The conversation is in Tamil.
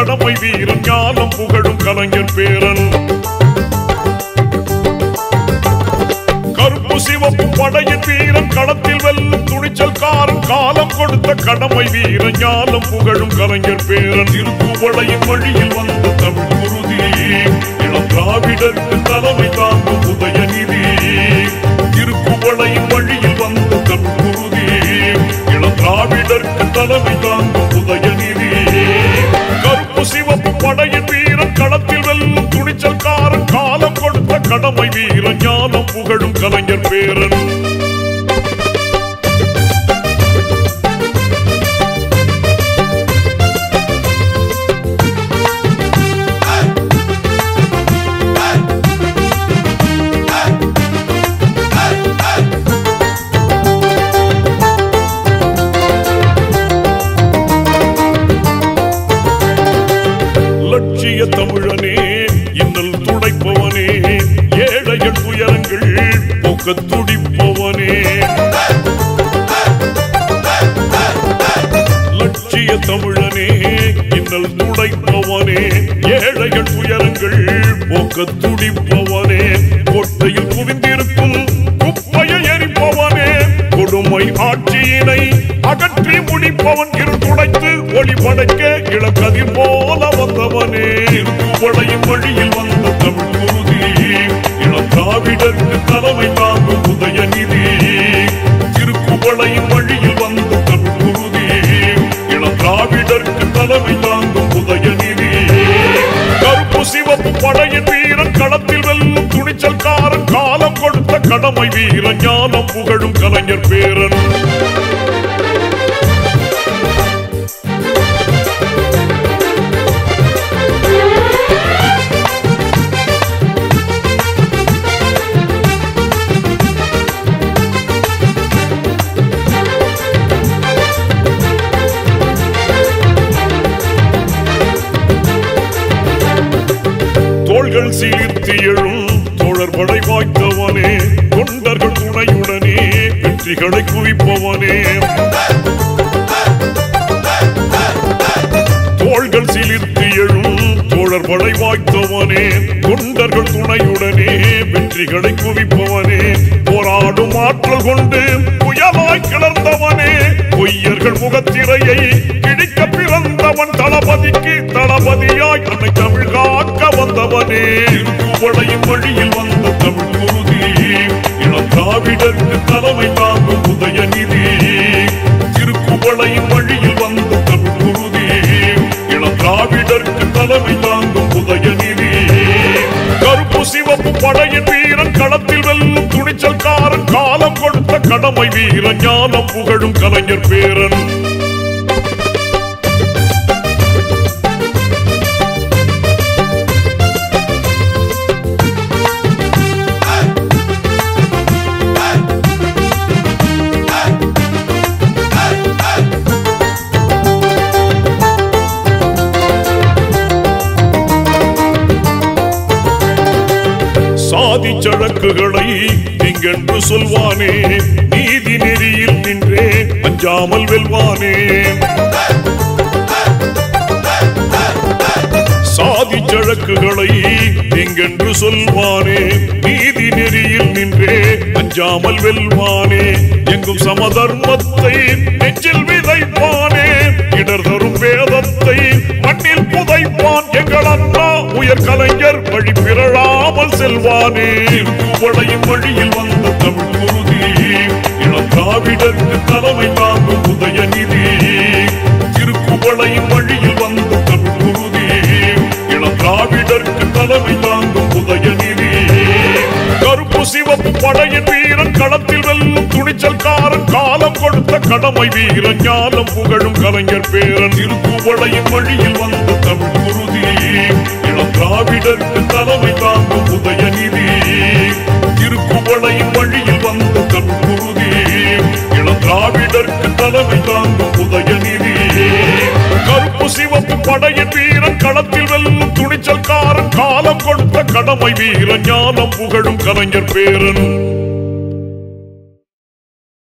கடமை வீரன் ஞானம் புகழும் கலைஞர் பேரன். கருப்பு சிவப்பு படையின் வீரன் களத்தில் வெல்லும் துணிச்சல் காரன் காலம் கொடுத்த கடமை வீரன் ஞானம் புகழும் கலைஞர் பேரன். திருக்குவளையின் வழியில் வந்த தமிழ் குருதி இளம் திராவிடருக்கு தலைமை காலம் புகழும் கலைஞர் பேரன். லட்சிய தமிழனே போக்க துடிப்பவனே. லட்சிய தமிழனே இன்னல் துடைப்பவனே. ஏழைகள் உயரங்கள் போக்க துடிப்பவனே. கோட்டையில் குவிந்திருக்கும் குப்பையை எரிப்பவனே. கொடுமை ஆட்சியினை அகற்றி முடிப்பவன் இருந்துடைத்து ஒளி படைக்க இளக்கதிர் போல வந்தவனே. திருக்குவளையின் வழியில் வந்த தமிழ் குருதி இளம் திராவிடருக்கு தலைமை இதற்கு தலைமை தாங்கும் உதயநிதி கருப்பு சிவப்பு படையின் வீரன் களத்தில் வெல்லும் துணிச்சல்காரன் காலம் கொடுத்த கடமை வீரன் ஞானம் புகழும் கலைஞர் பேரன். தோள்கள் எழும் தோழர் படை வாய்த்தவனே தொண்டர்கள் துணையுடனே வெற்றிகளை குவிப்பவனே. தோள்கள் சிலிர்த்து எழும் தோழர் படை வாய்த்தவனே தொண்டர்கள் துணையுடனே வெற்றிகளை குவிப்பவனே. போராடும் ஆற்றல் கொண்டு புயலாய் கிளர்ந்தவனே பொய்யர்கள் முகத்திரையை கிழிக்க பிறந்தவன் தளபதிக்கு தளபதியாய் அன்னை தமிழ் காக்க வந்தவனே உடையும் வழியில் வந்த தமிழ் குருதி இளம் திராவிடருக்கு தலைமை தாங்கும் உதயநிதி. திருக்குவளையும் வழியில் வந்த தமிழ் குருதி இளம் திராவிடருக்கு தலைமை தாங்கும் உதயநிதி. கருப்பு சிவப்பு படையின் வீரன் களத்தில் வெல்லும் துணிச்சல்காரன் காலம் கொடுத்த கடமை வீரன் ஞானம் புகழும் கலைஞர் பேரன். வழக்குகளை சழக்குகளை சொல்வானே. நீதி நெறியில் நின்றே அஞ்சாமல் வெல்வானே. சாதி சழக்குகளை திங்கென்று சொல்வானே. நீதி நெறியில் நின்றே அஞ்சாமல் வெல்வானே. எங்கும் சமதர்மத்தை நெஞ்சில் விதைப்பானே. இடர் தரும் வேதத்தை மண்ணில் புதைப்பான் எங்கள் கவிஞர் கலைஞர் வழி பிறழாமல் செல்வானே. திருக்குவளையின் வழியில் வந்த தமிழ் குருதி இளம் திராவிடருக்கு தலைமை தாங்கும் உதயநிதி. திருக்குவளையின் வழியில் வந்த தமிழ் குருதி இளம் திராவிடருக்கு தலைமை தாங்கும் உதயநிதி. கருப்பு சிவப்பு படையின் வீரன் களத்தில் வெல்லும் துணிச்சல்காரன் காலம் கொடுத்த கடமை வீரன். ஞானம் புகழும் கலைஞர் பேரன். திருக்குவளையின் வழியில் வந்த தமிழ் திராவிடருக்கு தலைமை தாங்கும் உதயநிதி திருக்குவளை வழியில் வந்து தமிழ் இளம் திராவிடருக்கு தலைமை தாங்கும் உதயநிதி கருப்பு சிவப்பு படையின் வீரன் களத்தில் வெல்லும் துணிச்சல்காரன் காலம் கொடுத்த கடமை வீரன் ஞானம் புகழும் கலைஞர் பேரன்.